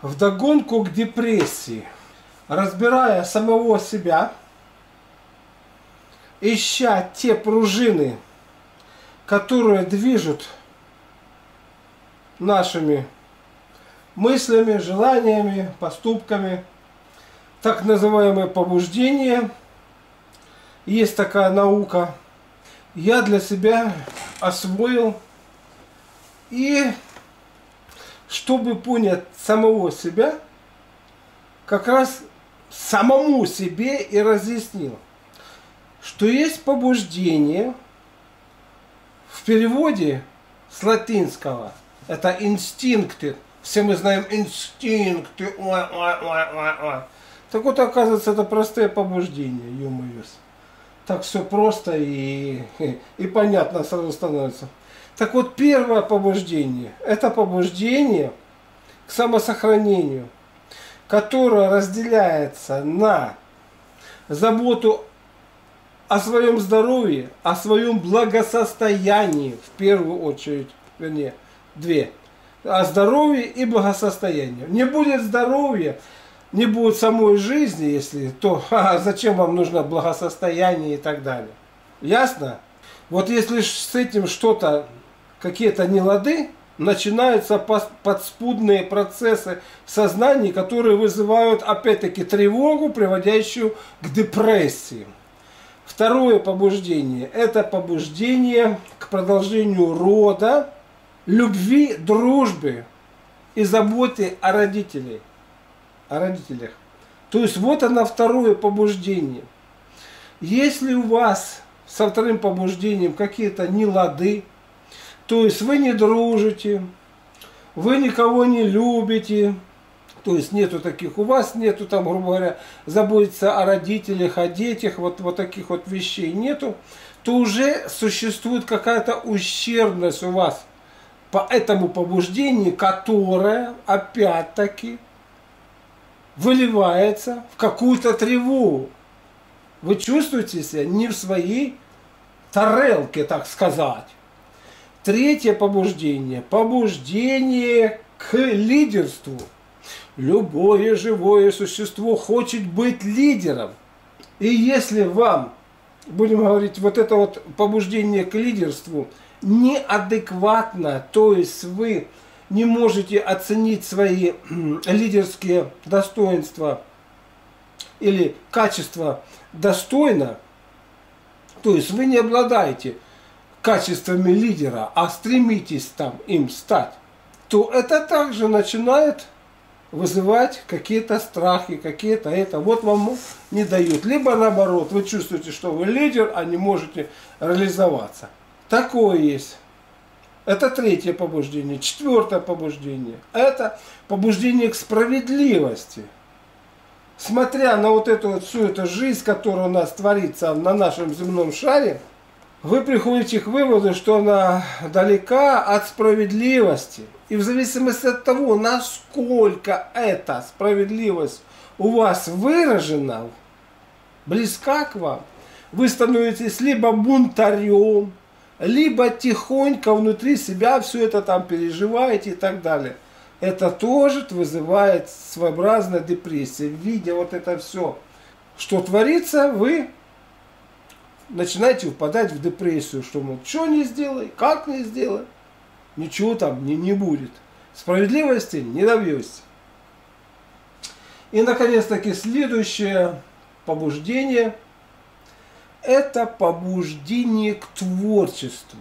Вдогонку к депрессии, разбирая самого себя, ища те пружины, которые движут нашими мыслями, желаниями, поступками, так называемое побуждение. Есть такая наука. Я для себя освоил. И чтобы понять самого себя, как раз самому себе и разъяснил, что есть побуждение в переводе с латинского – это инстинкты. Все мы знаем инстинкты. Ой, ой, ой, ой, ой. Так вот, оказывается, это простые побуждения, ё Так все просто и, и понятно сразу становится. Так вот, первое побуждение, это побуждение к самосохранению, которое разделяется на заботу о своем здоровье, о своем благосостоянии в первую очередь, вернее, две. О здоровье и благосостоянии. Не будет здоровья, не будет самой жизни, если то а зачем вам нужно благосостояние и так далее. Ясно? Вот если с этим что-то, какие-то нелады, начинаются подспудные процессы в сознании, которые вызывают опять-таки тревогу, приводящую к депрессии. Второе побуждение – это побуждение к продолжению рода, любви, дружбы и заботе о родителях. О родителях. То есть вот оно второе побуждение. Если у вас со вторым побуждением какие-то нелады, то есть вы не дружите, вы никого не любите, то есть нету таких, у вас нету там, грубо говоря, заботиться о родителях, о детях, вот, вот таких вот вещей нету, то уже существует какая-то ущербность у вас – по этому побуждению, которое, опять-таки, выливается в какую-то тревогу. Вы чувствуете себя не в своей тарелке, так сказать. Третье побуждение. Побуждение к лидерству. Любое живое существо хочет быть лидером. И если вам, будем говорить, вот это вот побуждение к лидерству – неадекватно, то есть вы не можете оценить свои лидерские достоинства или качества достойно, то есть вы не обладаете качествами лидера, а стремитесь там им стать, то это также начинает вызывать какие-то страхи, какие-то это. Вот вам не дают. Либо наоборот, вы чувствуете, что вы лидер, а не можете реализоваться. Такое есть. Это третье побуждение. Четвертое побуждение. Это побуждение к справедливости. Смотря на вот эту вот всю эту жизнь, которая у нас творится на нашем земном шаре, вы приходите к выводу, что она далека от справедливости. И в зависимости от того, насколько эта справедливость у вас выражена, близка к вам, вы становитесь либо бунтарем, либо тихонько внутри себя все это там переживаете и так далее. Это тоже вызывает своеобразная депрессия. Видя вот это все, что творится, вы начинаете впадать в депрессию, что, мол, что не сделай, как не сделай, ничего там не, не будет. Справедливости не добьешься. И, наконец-таки, следующее побуждение – это побуждение к творчеству.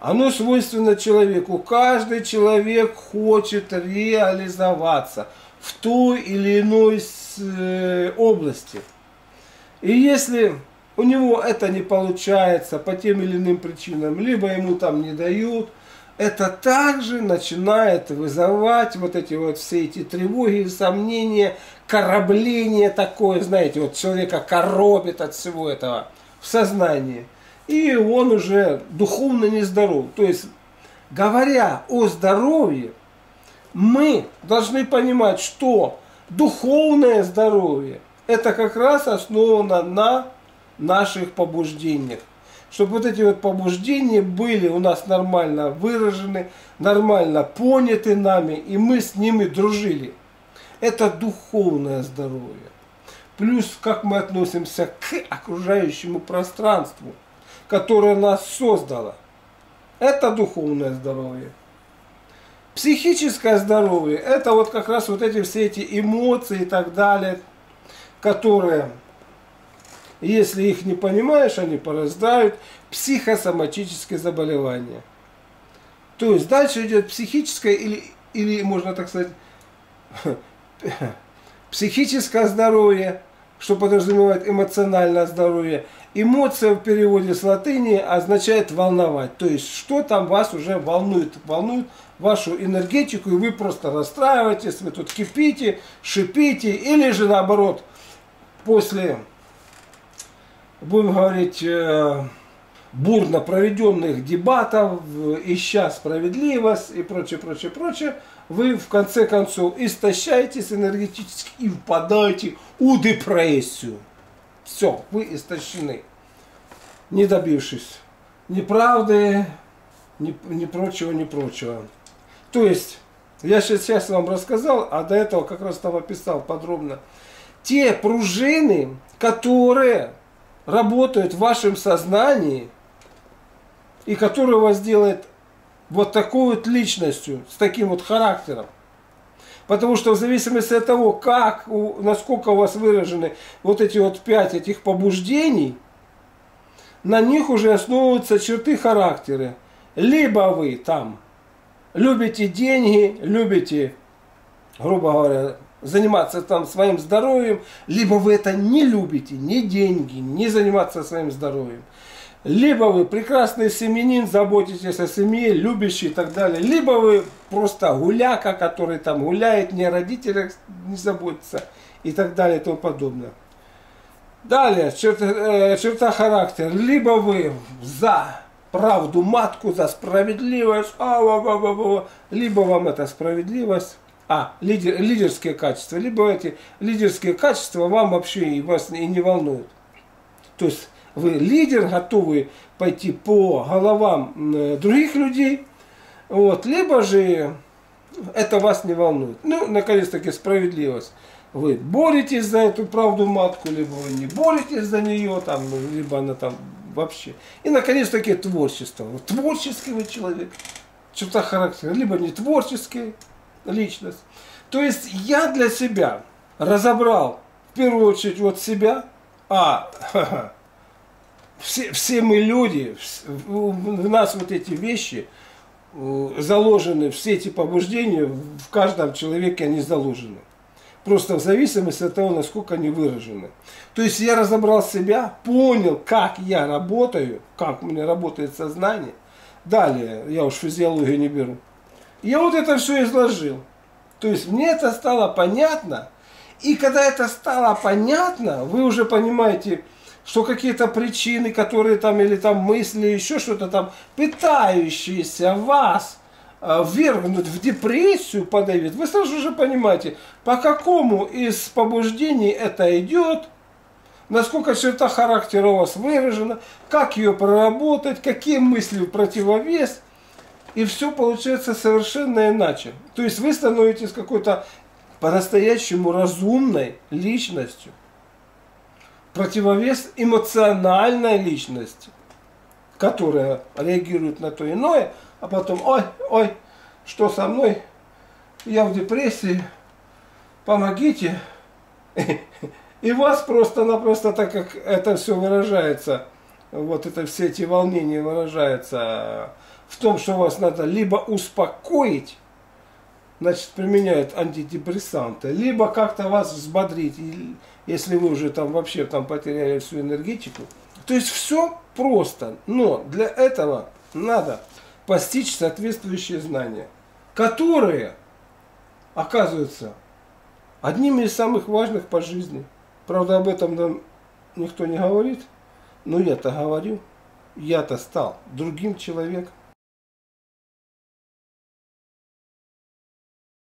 Оно свойственно человеку. Каждый человек хочет реализоваться в той или иной э, области. И если у него это не получается по тем или иным причинам, либо ему там не дают, это также начинает вызывать вот эти вот все эти тревоги, сомнения, корабление такое, знаете, вот человека коробит от всего этого в сознании. И он уже духовно нездоров. То есть, говоря о здоровье, мы должны понимать, что духовное здоровье – это как раз основано на наших побуждениях. Чтобы вот эти вот побуждения были у нас нормально выражены, нормально поняты нами, и мы с ними дружили. Это духовное здоровье. Плюс, как мы относимся к окружающему пространству, которое нас создало. Это духовное здоровье. Психическое здоровье – это вот как раз вот эти все эти эмоции и так далее, которые, если их не понимаешь, они порождают психосоматические заболевания. То есть дальше идет психическое или, или можно так сказать, психическое здоровье, что подразумевает эмоциональное здоровье. Эмоция в переводе с латыни означает волновать. То есть, что там вас уже волнует. Волнует вашу энергетику, и вы просто расстраиваетесь, вы тут кипите, шипите, или же наоборот, после, будем говорить, э, бурно проведенных дебатов, ища справедливость и прочее, прочее, прочее, вы в конце концов истощаетесь энергетически и впадаете в депрессию. Все, вы истощены, не добившись ни правды, ни, ни прочего, ни прочего. То есть, я сейчас вам рассказал, а до этого как раз там описал подробно. Те пружины, которые работают в вашем сознании, и которые вас делают вот такой вот личностью, с таким вот характером. Потому что в зависимости от того, как, насколько у вас выражены вот эти вот пять этих побуждений, на них уже основываются черты характера. Либо вы там любите деньги, любите, грубо говоря, заниматься там своим здоровьем, либо вы это не любите, ни деньги, не заниматься своим здоровьем. Либо вы прекрасный семенин, заботитесь о семье, любящий и так далее. Либо вы просто гуляка, который там гуляет, не о родителях не заботится и так далее и тому подобное. Далее, черта, э, черта характера. Либо вы за правду матку, за справедливость, а, а, а, а, а, либо вам эта справедливость, а, лидер, лидерские качества, либо эти лидерские качества вам вообще и вас и не волнуют. То есть вы лидер, готовы пойти по головам других людей, вот, либо же это вас не волнует. Ну, наконец-таки, справедливость. Вы боретесь за эту правду матку, либо вы не боретесь за нее, там, либо она там вообще. И, наконец-таки, творчество. Творческий вы человек, черта характера, либо не творческий личность. То есть я для себя разобрал, в первую очередь, вот себя, а все, все мы люди, в нас вот эти вещи заложены, все эти побуждения, в каждом человеке они заложены. Просто в зависимости от того, насколько они выражены. То есть я разобрал себя, понял, как я работаю, как у меня работает сознание. Далее, я уж физиологию не беру. Я вот это все изложил. То есть мне это стало понятно. И когда это стало понятно, вы уже понимаете, что какие-то причины, которые там, или там мысли, еще что-то там, пытающиеся вас Э, ввергнут в депрессию, подавит, вы сразу же понимаете, по какому из побуждений это идет, насколько черта характера у вас выражена, как ее проработать, какие мысли в противовес. И все получается совершенно иначе. То есть вы становитесь какой-то по-настоящему разумной личностью. Противовес эмоциональной личности, которая реагирует на то иное – а потом, ой, ой, что со мной, я в депрессии, помогите. И вас просто-напросто, так как это все выражается, вот это все эти волнения выражаются в том, что вас надо либо успокоить, значит, применяют антидепрессанты, либо как-то вас взбодрить, если вы уже там вообще там потеряли всю энергетику. То есть все просто, но для этого надо постичь соответствующие знания, которые оказываются одними из самых важных по жизни. Правда, об этом нам никто не говорит, но я-то говорю, я-то стал другим человеком.